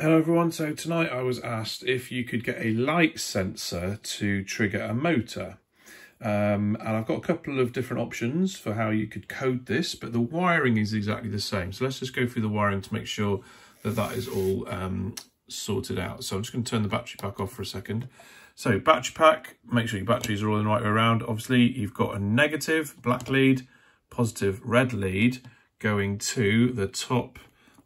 Hello everyone, so tonight I was asked if you could get a light sensor to trigger a motor. Um, and I've got a couple of different options for how you could code this, but the wiring is exactly the same. So let's just go through the wiring to make sure that that is all um, sorted out. So I'm just going to turn the battery pack off for a second. So battery pack, make sure your batteries are all in the right way around. Obviously you've got a negative black lead, positive red lead going to the top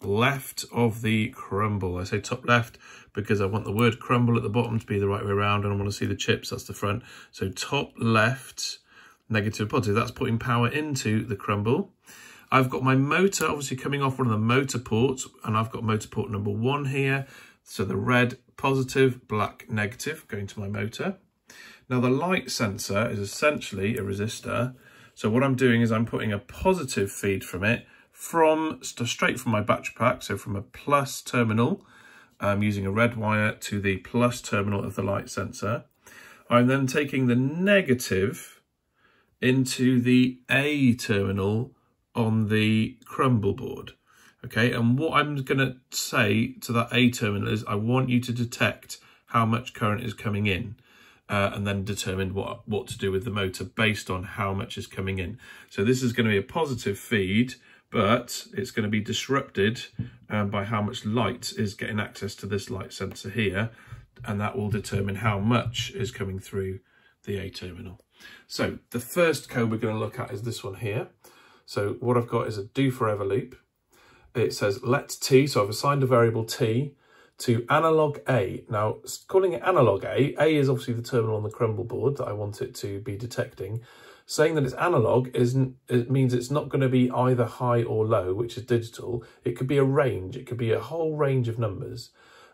left of the crumble. I say top left because I want the word crumble at the bottom to be the right way around and I want to see the chips, that's the front. So top left, negative, positive, that's putting power into the crumble. I've got my motor obviously coming off one of the motor ports and I've got motor port number one here. So the red positive, black negative going to my motor. Now the light sensor is essentially a resistor. So what I'm doing is I'm putting a positive feed from it from straight from my battery pack, so from a plus terminal, I'm using a red wire to the plus terminal of the light sensor. I'm then taking the negative into the A terminal on the crumble board. Okay, and what I'm going to say to that A terminal is I want you to detect how much current is coming in. Uh, and then determine what, what to do with the motor based on how much is coming in. So this is going to be a positive feed but it's going to be disrupted um, by how much light is getting access to this light sensor here and that will determine how much is coming through the A terminal. So the first code we're going to look at is this one here. So what I've got is a do forever loop. It says let t, so I've assigned a variable t to analog A. Now, calling it analog A, A is obviously the terminal on the crumble board that I want it to be detecting. Saying that it's analog isn't it means it's not going to be either high or low, which is digital. It could be a range. It could be a whole range of numbers.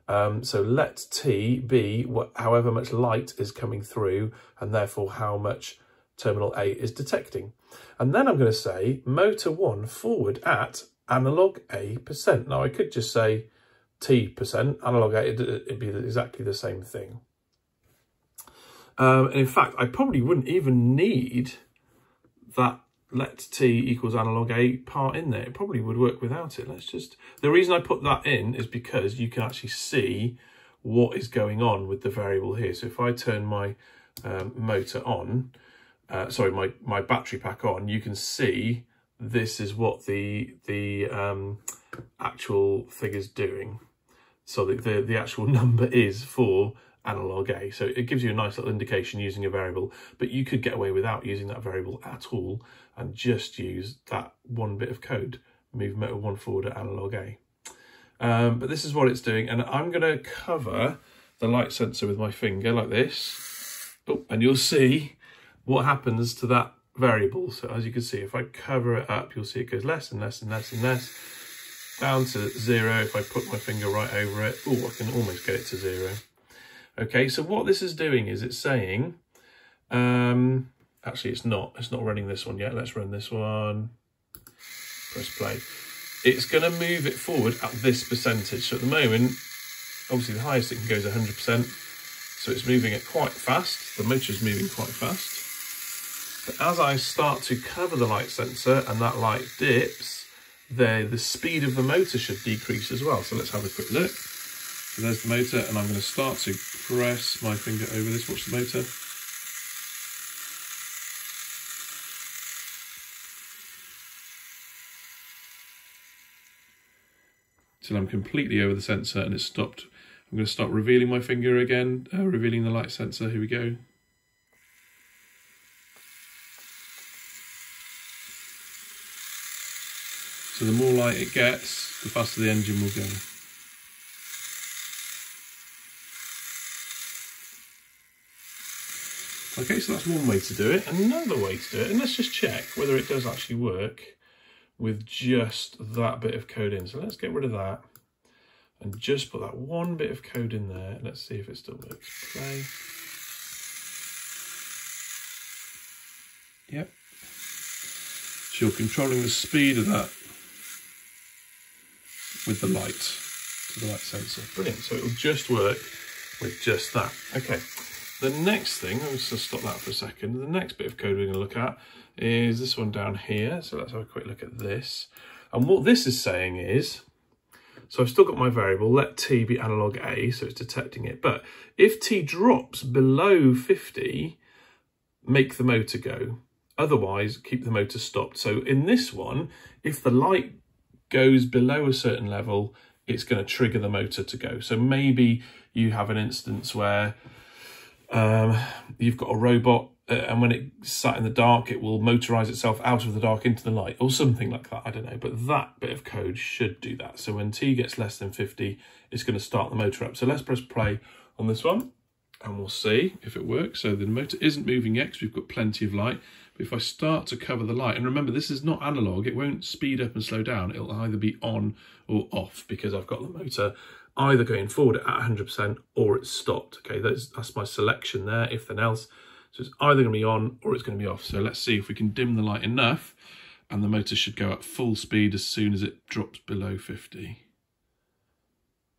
Um, so let T be what, however much light is coming through and therefore how much terminal A is detecting. And then I'm going to say motor 1 forward at analog A percent. Now I could just say T percent, analog A, it'd be exactly the same thing. Um, and in fact, I probably wouldn't even need that let t equals analog a part in there. It probably would work without it. Let's just, the reason I put that in is because you can actually see what is going on with the variable here. So if I turn my um, motor on, uh, sorry, my, my battery pack on, you can see this is what the, the um, actual figure's doing. So the, the, the actual number is for analog A. So it gives you a nice little indication using a variable, but you could get away without using that variable at all and just use that one bit of code, move motor one forward at analog A. Um, but this is what it's doing, and I'm going to cover the light sensor with my finger like this. Oh, and you'll see what happens to that variable. So as you can see, if I cover it up, you'll see it goes less and less and less and less down to zero. If I put my finger right over it, oh, I can almost get it to zero. Okay, so what this is doing is it's saying, um, actually it's not, it's not running this one yet. Let's run this one, press play. It's going to move it forward at this percentage. So at the moment, obviously the highest it can go is 100%. So it's moving it quite fast. The motor is moving quite fast. But as I start to cover the light sensor and that light dips, there the speed of the motor should decrease as well. So let's have a quick look. So there's the motor and I'm going to start to press my finger over this. Watch the motor. Till I'm completely over the sensor and it's stopped. I'm going to start revealing my finger again, uh, revealing the light sensor. Here we go. So the more light it gets, the faster the engine will go. Okay, so that's one way to do it. Another way to do it, and let's just check whether it does actually work with just that bit of code in. So let's get rid of that and just put that one bit of code in there. Let's see if it still works. Play. Yep. So you're controlling the speed of that with the light, to the light sensor. Brilliant. So it will just work with just that. Okay. The next thing, let's just stop that for a second. The next bit of code we're going to look at is this one down here. So let's have a quick look at this. And what this is saying is, So I've still got my variable, let T be analog A, so it's detecting it. But if T drops below 50, make the motor go. Otherwise, keep the motor stopped. So in this one, if the light goes below a certain level, it's going to trigger the motor to go. So maybe you have an instance where um, you've got a robot uh, and when it's sat in the dark, it will motorize itself out of the dark into the light or something like that. I don't know, but that bit of code should do that. So when T gets less than 50, it's going to start the motor up. So let's press play on this one and we'll see if it works. So the motor isn't moving yet because we've got plenty of light. But if I start to cover the light, and remember, this is not analog, it won't speed up and slow down. It'll either be on or off because I've got the motor either going forward at 100% or it's stopped. Okay, that's, that's my selection there, if then else. So it's either going to be on or it's going to be off. So let's see if we can dim the light enough and the motor should go at full speed as soon as it drops below 50.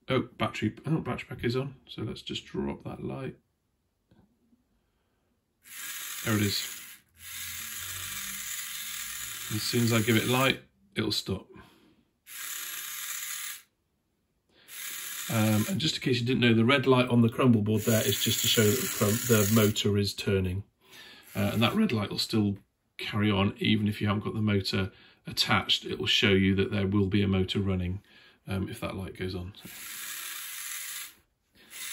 Oh, battery, oh, battery pack is on. So let's just drop that light. There it is. As soon as I give it light, it'll stop. Um, and just in case you didn't know, the red light on the crumble board there is just to show that the, motor is turning. Uh, and that red light will still carry on even if you haven't got the motor attached. It will show you that there will be a motor running um, if that light goes on. So.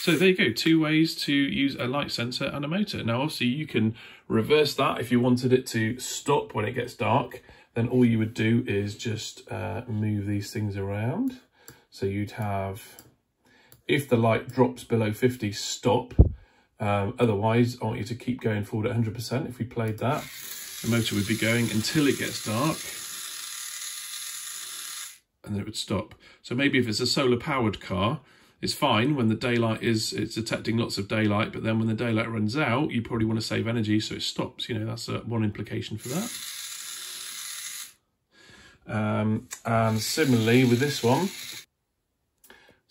So there you go, two ways to use a light sensor and a motor. Now obviously you can reverse that if you wanted it to stop when it gets dark, then all you would do is just uh, move these things around. So you'd have, if the light drops below 50, stop. Um, otherwise, I want you to keep going forward at 100%. If we played that, the motor would be going until it gets dark and then it would stop. So maybe if it's a solar powered car, it's fine when the daylight is, it's detecting lots of daylight, but then when the daylight runs out, you probably want to save energy, so it stops. You know, that's a, one implication for that. Um, and similarly with this one,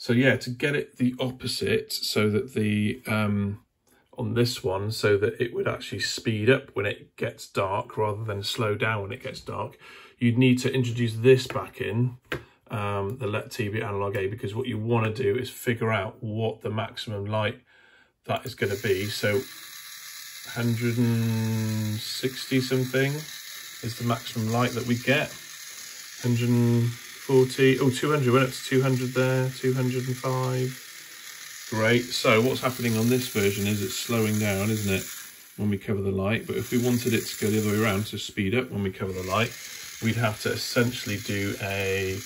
so yeah, to get it the opposite, so that the, um, on this one, so that it would actually speed up when it gets dark rather than slow down when it gets dark, you'd need to introduce this back in um, the let T be analog A because what you want to do is figure out what the maximum light that is going to be. So 160 something is the maximum light that we get. 140, oh 200, went up to 200 there, 205. Great, so what's happening on this version is it's slowing down, isn't it, when we cover the light. But if we wanted it to go the other way around, to speed up when we cover the light, we'd have to essentially do a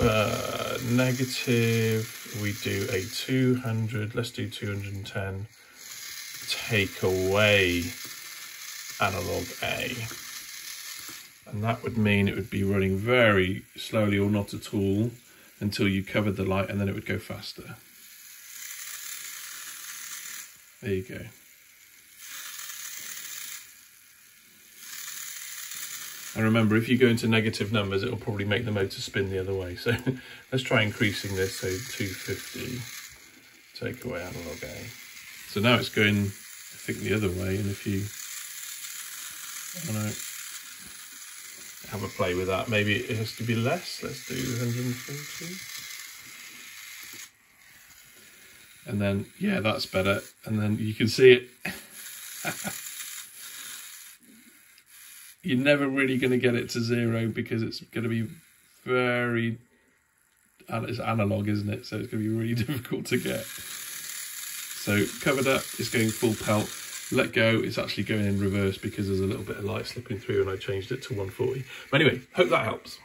uh, negative, we do a 200, let's do 210, take away analog A. And that would mean it would be running very slowly or not at all until you covered the light and then it would go faster. There you go. And remember, if you go into negative numbers, it'll probably make the motor spin the other way. So let's try increasing this, so 250, take away analog A. So now it's going, I think, the other way. And if you want to have a play with that, maybe it has to be less. Let's do 120. And then, yeah, that's better. And then you can see it. you're never really going to get it to zero because it's going to be very it's analog isn't it so it's going to be really difficult to get so covered up it's going full pelt let go it's actually going in reverse because there's a little bit of light slipping through and I changed it to 140 but anyway hope that helps